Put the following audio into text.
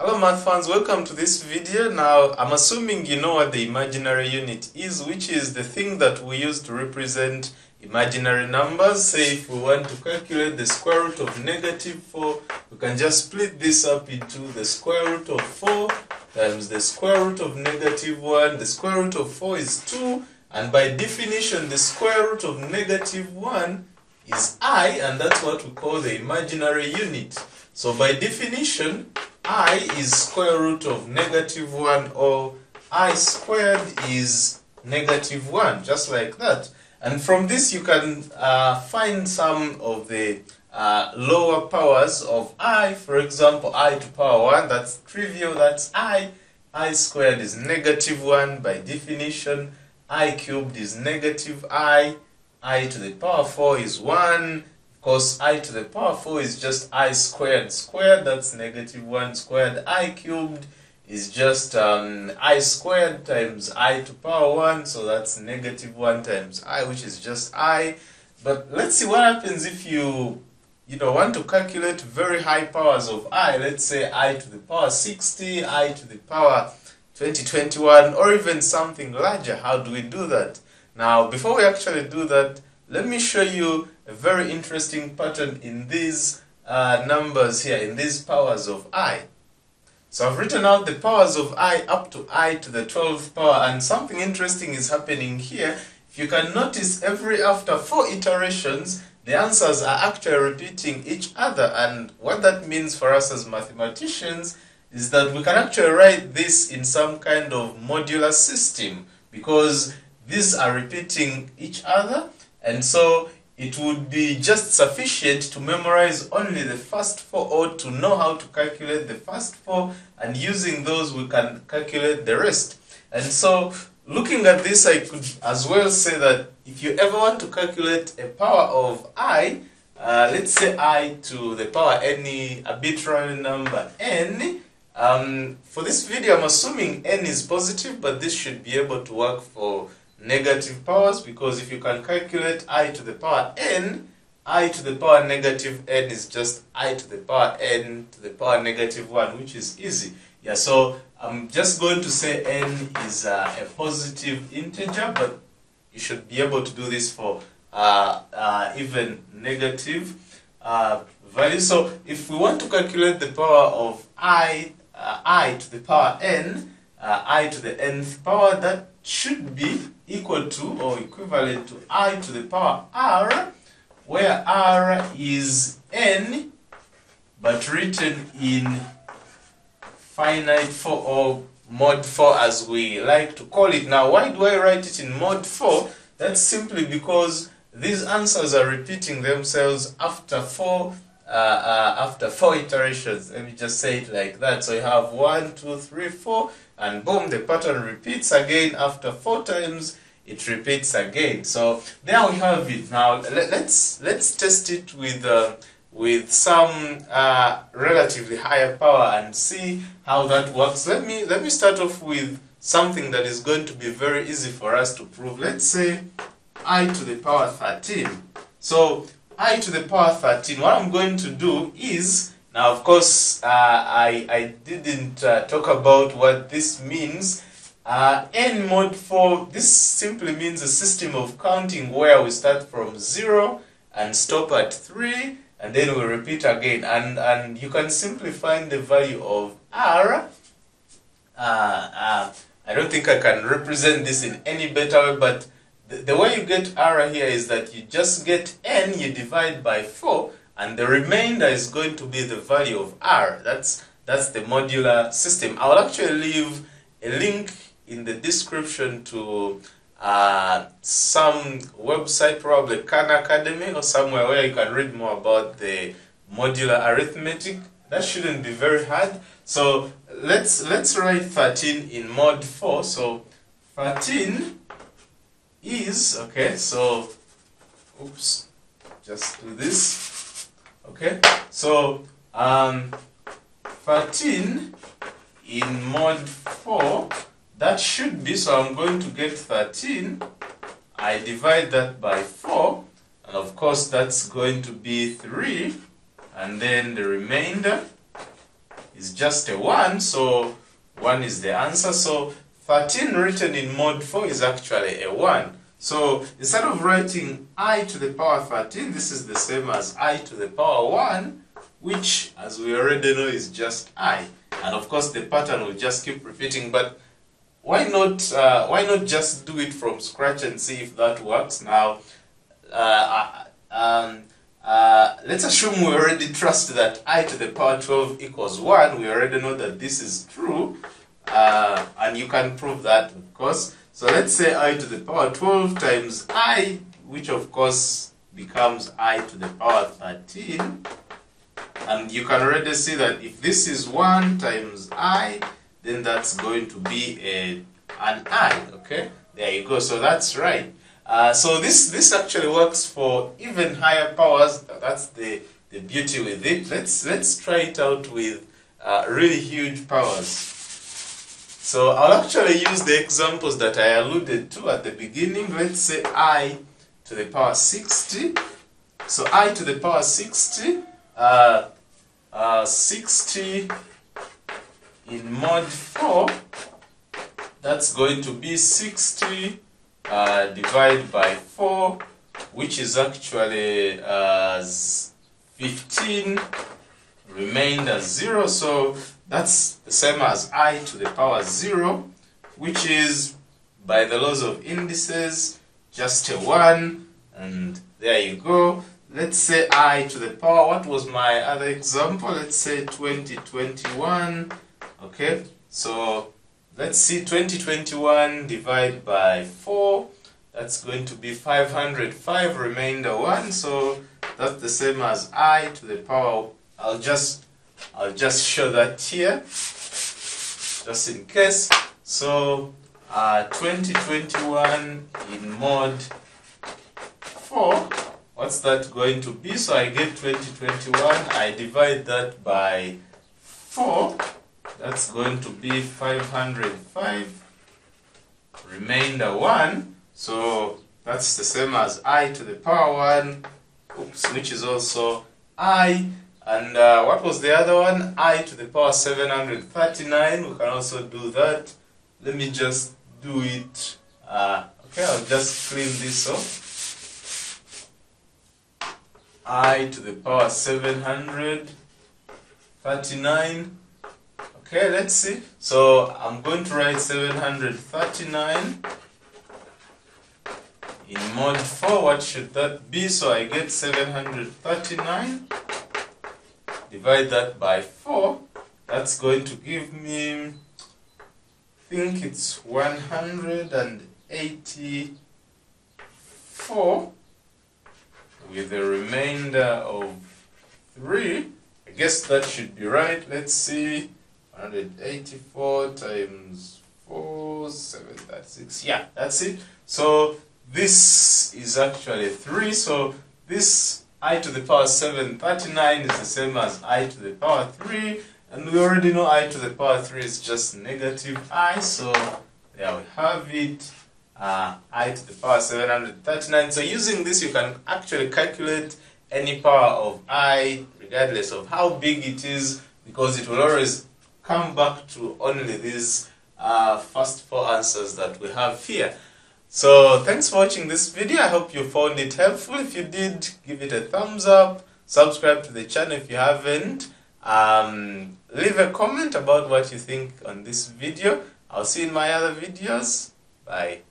Hello math fans, welcome to this video. Now, I'm assuming you know what the imaginary unit is, which is the thing that we use to represent imaginary numbers. Say if we want to calculate the square root of negative 4, we can just split this up into the square root of 4 times the square root of negative 1. The square root of 4 is 2, and by definition, the square root of negative 1 is i, and that's what we call the imaginary unit. So by definition, i is square root of negative 1 or i squared is negative 1 just like that. And from this you can uh, find some of the uh, lower powers of i. For example i to power 1 that's trivial that's i. I squared is negative 1 by definition. I cubed is negative i. I to the power 4 is 1 course i to the power 4 is just i squared. Squared that's negative 1 squared i cubed is just um, i squared times i to power 1 so that's negative 1 times i which is just i. But let's see what happens if you you know want to calculate very high powers of i. Let's say i to the power 60 i to the power 2021 or even something larger. How do we do that? Now before we actually do that let me show you a very interesting pattern in these uh, numbers here, in these powers of i. So I've written out the powers of i up to i to the 12th power and something interesting is happening here. If you can notice every after four iterations, the answers are actually repeating each other and what that means for us as mathematicians is that we can actually write this in some kind of modular system because these are repeating each other and so it would be just sufficient to memorize only the first four or to know how to calculate the first four and using those we can calculate the rest. And so looking at this I could as well say that if you ever want to calculate a power of i, uh, let's say i to the power any arbitrary number n, um, for this video I'm assuming n is positive but this should be able to work for negative powers because if you can calculate i to the power n, i to the power negative n is just i to the power n to the power negative 1 which is easy. Yeah, so I'm just going to say n is uh, a positive integer but you should be able to do this for uh, uh, even negative uh, value. So if we want to calculate the power of i, uh, i to the power n, uh, i to the nth power, that should be equal to or equivalent to i to the power r, where r is n, but written in finite 4 or mod 4 as we like to call it. Now, why do I write it in mod 4? That's simply because these answers are repeating themselves after 4 uh, uh, after four iterations. Let me just say it like that. So you have one, two, three, four, and boom, the pattern repeats again after four times. It repeats again. So there we have it. Now let, us let's test it with uh, with some uh, relatively higher power and see how that works. Let me let me start off with something that is going to be very easy for us to prove. Let's say i to the power 13. So i to the power 13, what I'm going to do is, now of course uh, I, I didn't uh, talk about what this means. Uh, n mod 4, this simply means a system of counting where we start from 0 and stop at 3 and then we repeat again and, and you can simply find the value of r. Uh, uh, I don't think I can represent this in any better way but the, way you get r here is that you just get n, you divide by 4, and the remainder is going to be the value of r. That's, that's the modular system. I'll actually leave a link in the description to uh, some website, probably Khan Academy or somewhere where you can read more about the modular arithmetic. That shouldn't be very hard. So let's let's write 13 in mod 4. So 13 is, okay, so, oops, just do this, okay, so, um, 13 in mod 4, that should be, so I'm going to get 13, I divide that by 4, and of course that's going to be 3, and then the remainder is just a 1, so 1 is the answer. So 13 written in mod 4 is actually a 1. So instead of writing i to the power 13, this is the same as i to the power 1, which as we already know is just i. And of course the pattern will just keep repeating, but why not, uh, why not just do it from scratch and see if that works? Now, uh, um, uh, let's assume we already trust that i to the power 12 equals 1. We already know that this is true. Uh, and you can prove that, of course. So let's say i to the power 12 times i, which of course becomes i to the power 13. And you can already see that if this is 1 times i, then that's going to be a, an i, okay? There you go, so that's right. Uh, so this, this actually works for even higher powers, that's the, the beauty with it. Let's, let's try it out with uh, really huge powers. So I'll actually use the examples that I alluded to at the beginning. Let's say i to the power 60. So i to the power 60, uh, uh, 60 in mod 4, that's going to be 60 uh, divided by 4, which is actually uh, 15 remainder 0. So that's the same as i to the power 0, which is, by the laws of indices, just a 1. And there you go. Let's say i to the power, what was my other example? Let's say 2021. Okay, so let's see 2021 divided by 4. That's going to be 505 remainder 1. So that's the same as i to the power. I'll just I'll just show that here, just in case. So, uh, 2021 in mod 4, what's that going to be? So I get 2021, I divide that by 4, that's going to be 505, remainder 1, so that's the same as i to the power 1, oops, which is also i and uh, what was the other one? i to the power 739. We can also do that. Let me just do it. Uh, okay, I'll just clean this off. i to the power 739. Okay, let's see. So I'm going to write 739 in mod 4. What should that be? So I get 739 divide that by 4, that's going to give me, I think it's 184 with a remainder of 3. I guess that should be right. Let's see. 184 times 4, 7, that's 6. Yeah, that's it. So this is actually 3. So this i to the power 739 is the same as i to the power 3 and we already know i to the power 3 is just negative i so there we have it uh, i to the power 739 so using this you can actually calculate any power of i regardless of how big it is because it will always come back to only these uh, first four answers that we have here so thanks for watching this video. I hope you found it helpful. If you did, give it a thumbs up. Subscribe to the channel if you haven't. Um, leave a comment about what you think on this video. I'll see you in my other videos. Bye.